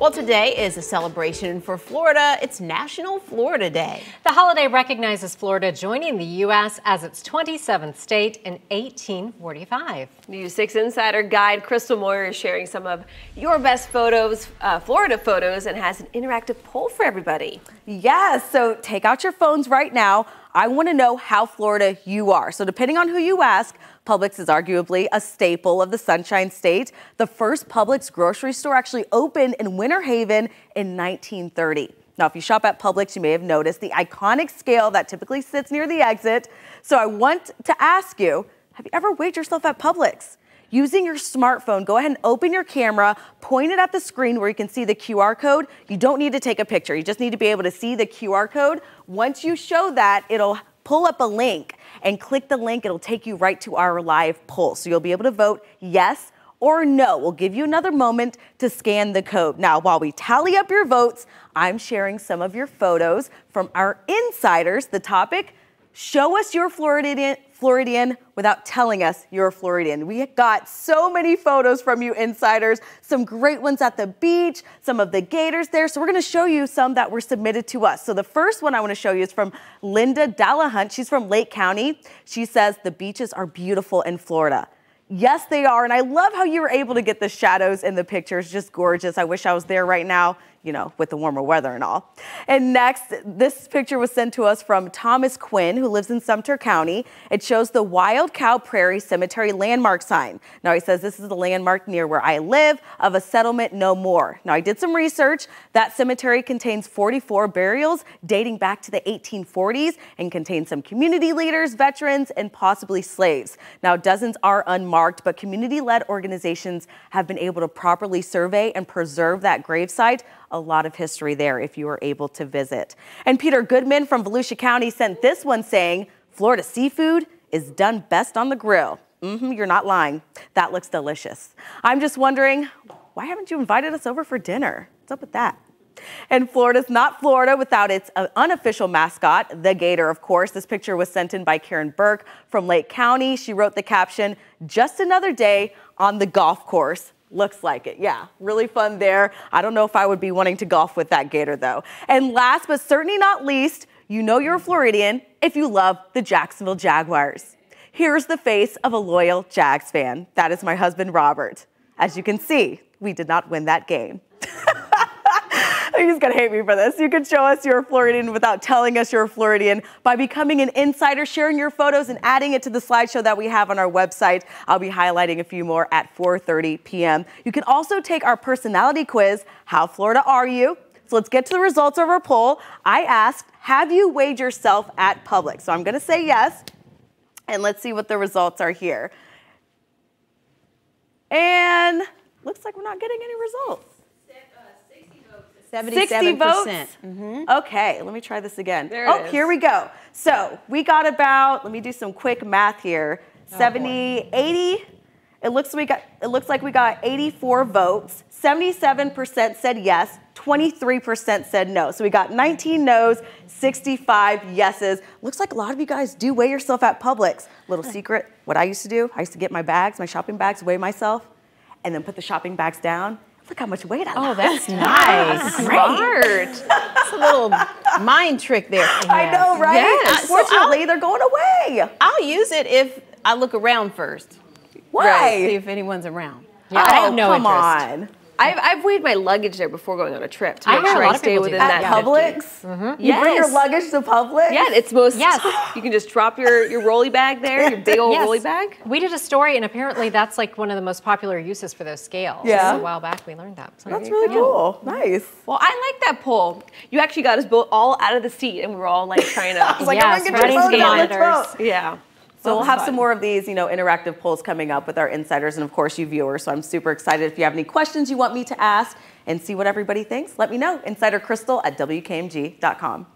Well, today is a celebration for Florida. It's National Florida Day. The holiday recognizes Florida joining the U.S. as its 27th state in 1845. News 6 Insider Guide Crystal Moyer is sharing some of your best photos, uh, Florida photos, and has an interactive poll for everybody. Yes, so take out your phones right now. I want to know how Florida you are. So, depending on who you ask, Publix is arguably a staple of the Sunshine State. The first Publix grocery store actually opened in Winter Haven in 1930. Now, if you shop at Publix, you may have noticed the iconic scale that typically sits near the exit. So, I want to ask you have you ever weighed yourself at Publix? Using your smartphone, go ahead and open your camera, point it at the screen where you can see the QR code. You don't need to take a picture. You just need to be able to see the QR code. Once you show that, it'll pull up a link and click the link. It'll take you right to our live poll. So you'll be able to vote yes or no. We'll give you another moment to scan the code. Now, while we tally up your votes, I'm sharing some of your photos from our insiders. The topic, show us your Floridian, Floridian without telling us you're a Floridian. We got so many photos from you insiders, some great ones at the beach, some of the gators there. So we're gonna show you some that were submitted to us. So the first one I wanna show you is from Linda Dallahunt. She's from Lake County. She says the beaches are beautiful in Florida. Yes, they are. And I love how you were able to get the shadows in the pictures. Just gorgeous. I wish I was there right now you know, with the warmer weather and all. And next, this picture was sent to us from Thomas Quinn, who lives in Sumter County. It shows the Wild Cow Prairie Cemetery landmark sign. Now, he says this is the landmark near where I live of a settlement no more. Now, I did some research. That cemetery contains 44 burials dating back to the 1840s and contains some community leaders, veterans, and possibly slaves. Now, dozens are unmarked, but community-led organizations have been able to properly survey and preserve that gravesite a lot of history there if you were able to visit. And Peter Goodman from Volusia County sent this one saying, Florida seafood is done best on the grill. Mm-hmm, you're not lying. That looks delicious. I'm just wondering, why haven't you invited us over for dinner? What's up with that? And Florida's not Florida without its uh, unofficial mascot, the gator, of course. This picture was sent in by Karen Burke from Lake County. She wrote the caption, just another day on the golf course. Looks like it. Yeah, really fun there. I don't know if I would be wanting to golf with that gator though. And last but certainly not least, you know you're a Floridian if you love the Jacksonville Jaguars. Here's the face of a loyal Jags fan. That is my husband, Robert. As you can see, we did not win that game. He's gonna hate me for this. You can show us you're a Floridian without telling us you're a Floridian by becoming an insider, sharing your photos and adding it to the slideshow that we have on our website. I'll be highlighting a few more at 4.30 p.m. You can also take our personality quiz, How Florida Are You? So let's get to the results of our poll. I asked, have you weighed yourself at Publix? So I'm gonna say yes, and let's see what the results are here. And looks like we're not getting any results. 77%. 60 votes? Mm-hmm. Okay, let me try this again. There oh, here we go. So we got about, let me do some quick math here. Oh, 70, 80. It looks we got it looks like we got 84 votes. 77% said yes, 23% said no. So we got 19 no's, 65 yeses. Looks like a lot of you guys do weigh yourself at Publix. Little secret, what I used to do, I used to get my bags, my shopping bags, weigh myself, and then put the shopping bags down. Look how much weight I Oh, lost. that's nice. Smart. That's a little mind trick there. I know, right? Yes. So they're going away. I'll use it if I look around first. Why? See if anyone's around. Yeah, I have Oh, no come interest. on. I've, I've weighed my luggage there before going on a trip to I make know, a sure lot I of stay people do within that. that. At 50. Publix? Mm-hmm. You bring your luggage to Publix? Yeah, it's most. Yes. You can just drop your, your rolly bag there, your big old Yes. rolly bag. We did a story, and apparently that's like one of the most popular uses for those scales. Yeah. A while back, we learned that. So That's really cool. Nice. Well, I like that poll. You actually got us both all out of the seat, and we were all like trying to. I was like, oh Yes, I'm gonna get running your phone monitors. yeah. So we'll have fun. some more of these, you know, interactive polls coming up with our insiders and of course you viewers. So I'm super excited. If you have any questions you want me to ask and see what everybody thinks, let me know. Insider Crystal at WKMG.com.